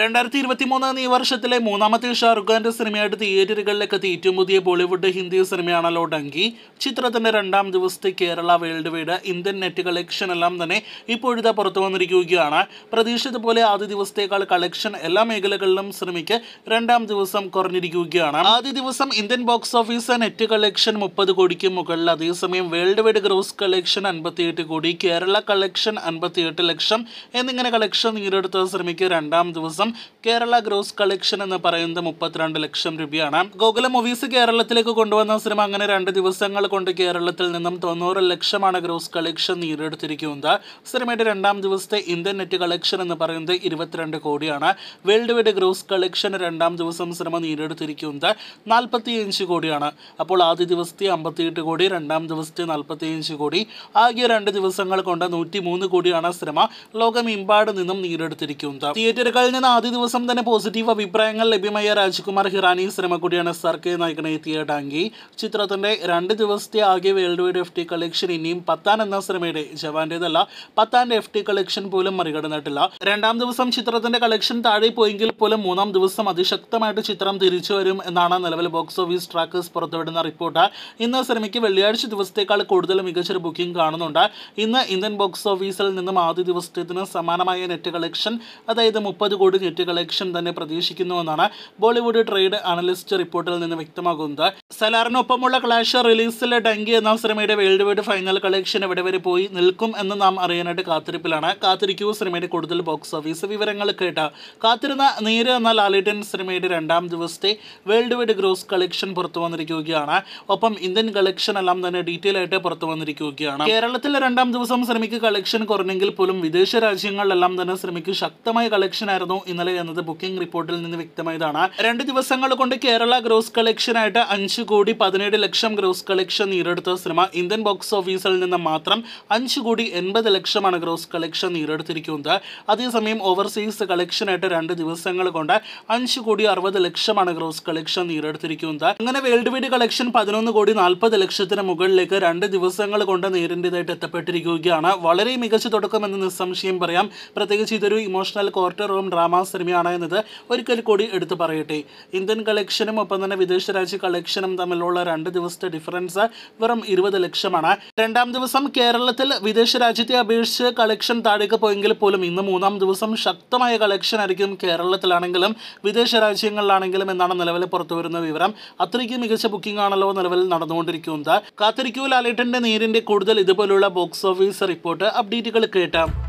രണ്ടായിരത്തി ഇരുപത്തി മൂന്ന് ഈ വർഷത്തിലെ മൂന്നാമത്തെ ഷാറുഖ് ഖാന്റെ സിനിമയായിട്ട് തിയേറ്ററുകളിലേക്ക് എത്തി ഏറ്റവും പുതിയ ബോളിവുഡ് ഹിന്ദി സിനിമയാണല്ലോ ഡങ്കി. ചിത്രത്തിന്റെ രണ്ടാം ദിവസത്തെ Kerala world wide Indian net collection എല്ലാം തന്നെ ഇപ്പോഴത്തെ പുറത്തു വന്നിരിക്കുകയാണ്. പ്രതീക്ഷിച്ച പോലെ ആദ്യ ദിവസത്തേക്കാൾ കളക്ഷൻ എല്ലാ മേഖലകളിലും സിനിമയ്ക്ക് രണ്ടാം ദിവസം കുറഞ്ഞിരിക്കുകയാണ്. ആദ്യ ദിവസം Indian box office net collection മുപ്പത് കോടിക്ക് മുകളിൽ അതേസമയം വേൾഡ് വൈഡ് ഗ്രോസ് കളക്ഷൻ അൻപത്തിയെട്ട് കോടി കേരള കളക്ഷൻ അൻപത്തിയെട്ട് ലക്ഷം എന്നിങ്ങനെ കളക്ഷൻ നേടിയെടുത്ത സിനിമയ്ക്ക് രണ്ടാം ദിവസം കേരള ഗ്രോസ് കളക്ഷൻ എന്ന് പറയുന്നത് മുപ്പത്തിരണ്ട് ലക്ഷം രൂപയാണ്. ഗോകുല മൂവീസ് കേരളത്തിലേക്ക് കൊണ്ടുവന്ന സിനിമ അങ്ങനെ രണ്ട് ദിവസങ്ങൾ കൊണ്ട് കേരളത്തിൽ നിന്നും തൊണ്ണൂറ് ലക്ഷമാണ് ഗ്രോസ് കളക്ഷൻ നേടിയെടുത്തിരിക്കുന്നത്. സിനിമയുടെ രണ്ടാം ദിവസത്തെ ഇന്ത്യൻ നെറ്റ് കളക്ഷൻ എന്ന് പറയുന്നത് ഇരുപത്തിരണ്ട് കോടിയാണ്. വേൾഡ് വൈഡ് ഗ്രോസ് കളക്ഷൻ രണ്ടാം ദിവസം സിനിമ നേടിയെടുത്തിരിക്കുന്നത് നാൽപ്പത്തിയഞ്ച് കോടിയാണ്. അപ്പോൾ ആദ്യ ദിവസത്തെ അമ്പത്തിയെട്ട് കോടി രണ്ടാം ദിവസത്തെ നാൽപ്പത്തിയഞ്ച് കോടി. ആകെ രണ്ട് ദിവസങ്ങൾ കൊണ്ട് നൂറ്റി മൂന്ന് കോടിയാണ് സിനിമ ലോകമെമ്പാട് നിന്നും നേടിയെടുത്തിരിക്കുന്നത്. തിയേറ്ററുകളിൽ നിന്ന് ആദ്യ ദിവസം തന്നെ പോസിറ്റീവ് അഭിപ്രായങ്ങൾ ലഭ്യമായ രാജ്കുമാർ ഹിറാനി സിനിമ കൂടിയാണ് സർക്കെ നായകനെ എത്തിയ ടാങ്കി. ചിത്രത്തിന്റെ രണ്ട് ദിവസത്തെ ആകെ world wide F T collection ഇനിയും പത്താൻ എന്ന സിനിമയുടെ ജവാന്റേതല്ല. പത്താന്റെ എഫ് ടി കളക്ഷൻ പോലും മറികടന്നിട്ടില്ല. രണ്ടാം ദിവസം ചിത്രത്തിന്റെ കളക്ഷൻ താഴെ പോയെങ്കിൽ പോലും മൂന്നാം ദിവസം അതിശക്തമായിട്ട് ചിത്രം തിരിച്ചു വരും എന്നാണ് നിലവിൽ ബോക്സ് ഓഫീസ് ട്രാക്കേഴ്സ് പുറത്തുവിടുന്ന റിപ്പോർട്ട്. ഇന്ന് സിനിമയ്ക്ക് വെള്ളിയാഴ്ച ദിവസത്തേക്കാൾ കൂടുതൽ മികച്ചൊരു ബുക്കിംഗ് കാണുന്നുണ്ട്. ഇന്ന് ഇന്ത്യൻ ബോക്സ് ഓഫീസിൽ നിന്നും ആദ്യ ദിവസത്തേതിന് സമാനമായ നെറ്റ് കളക്ഷൻ അതായത് മുപ്പത് കോടി നെറ്റ് കളക്ഷൻ തന്നെ പ്രതീക്ഷിക്കുന്നുവെന്നാണ് ബോളിവുഡ് ട്രേഡ് അനലിസ്റ്റ് റിപ്പോർട്ടിൽ നിന്ന് വ്യക്തമാകുന്നത്. സലാറിനൊപ്പമുള്ള ക്ലാഷ് റിലീസിൽ ഡങ്കി എന്ന സിനിമയുടെ വേൾഡ് വൈഡ് ഫൈനൽ കളക്ഷൻ എവിടെ വരെ പോയി നിൽക്കും എന്ന് നാം അറിയാനായിട്ട് കാത്തിരിപ്പിലാണ്. കാത്തിരിക്കൂ സിനിമയുടെ കൂടുതൽ ബോക്സ് ഓഫീസ് വിവരങ്ങൾ കേട്ട കാത്തിരുന്ന നീര് എന്ന ലാലിറ്റൻ സിനിമയുടെ രണ്ടാം ദിവസത്തെ വേൾഡ് വൈഡ് ഗ്രോസ് കളക്ഷൻ പുറത്തു വന്നിരിക്കുകയാണ്. ഒപ്പം ഇന്ത്യൻ കളക്ഷൻ എല്ലാം തന്നെ ഡീറ്റെയിൽ ആയിട്ട് പുറത്തു വന്നിരിക്കുകയാണ്. കേരളത്തിലെ രണ്ടാം ദിവസം സിനിമയ്ക്ക് കളക്ഷൻ കുറഞ്ഞെങ്കിൽ പോലും വിദേശ രാജ്യങ്ങളിലെല്ലാം തന്നെ സിനിമയ്ക്ക് ശക്തമായ കളക്ഷൻ ആയിരുന്നു ഇന്നലെ എന്നത് ബുക്കിംഗ് റിപ്പോർട്ടിൽ നിന്ന് വ്യക്തമായതാണ്. രണ്ട് ദിവസങ്ങൾ കൊണ്ട് കേരള ഗ്രോസ് കളക്ഷനായിട്ട് അഞ്ച് കോടി പതിനേഴ് ലക്ഷം ഗ്രോസ് കളക്ഷൻ നേടിയെടുത്ത സിനിമ ഇന്ത്യൻ ബോക്സ് ഓഫീസിൽ നിന്ന് മാത്രം അഞ്ച് കോടി എൺപത് ലക്ഷമാണ് ഗ്രോസ് കളക്ഷൻ നേടിയെടുത്തിരിക്കുന്നത്. അതേസമയം ഓവർസീസ് കളക്ഷനായിട്ട് രണ്ട് ദിവസങ്ങൾ കൊണ്ട് അഞ്ച് കോടി അറുപത് ലക്ഷമാണ് ഗ്രോസ് കളക്ഷൻ നേടിയെടുത്തിരിക്കുന്നത്. അങ്ങനെ വേൾഡ് വൈഡ് കളക്ഷൻ പതിനൊന്ന് കോടി നാൽപ്പത് ലക്ഷത്തിന് മുകളിലേക്ക് രണ്ട് ദിവസങ്ങൾ കൊണ്ട് നേരിന്റെതായിട്ട് എത്തപ്പെട്ടിരിക്കുകയാണ്. വളരെ മികച്ച തുടക്കമെന്ന് നിസ്സംശയം പറയാം. പ്രത്യേകിച്ച് ഇതൊരു ഇമോഷണൽ കോർട്ടർ റൂം ഡ്രാമ സിനിമയാണ് എന്നത് ഒരിക്കൽ കൂടി എടുത്തു പറയട്ടെ. ഇന്ത്യൻ കളക്ഷനും ഒപ്പം തന്നെ വിദേശ രാജ്യ കളക്ഷനും തമ്മിലുള്ള രണ്ട് ദിവസത്തെ ഡിഫറൻസ് വെറും ഇരുപത് ലക്ഷമാണ്. രണ്ടാം ദിവസം കേരളത്തിൽ വിദേശ രാജ്യത്തെ അപേക്ഷിച്ച് കളക്ഷൻ താഴേക്ക് പോയെങ്കിൽ പോലും ഇന്ന് മൂന്നാം ദിവസം ശക്തമായ കളക്ഷൻ ആയിരിക്കും കേരളത്തിലാണെങ്കിലും വിദേശ രാജ്യങ്ങളിലാണെങ്കിലും എന്നാണ് നിലവിൽ പുറത്തുവരുന്ന വിവരം. അത്രയ്ക്ക് മികച്ച ബുക്കിംഗ് ആണല്ലോ നിലവിൽ നടന്നുകൊണ്ടിരിക്കുന്നത്. കാത്തിരിക്കൂ ലാലേട്ടന്റെ നീരിന്റെ കൂടുതൽ ഇതുപോലുള്ള ബോക്സ് ഓഫീസ് റിപ്പോർട്ട് അപ്ഡേറ്റുകൾ കേട്ടാം.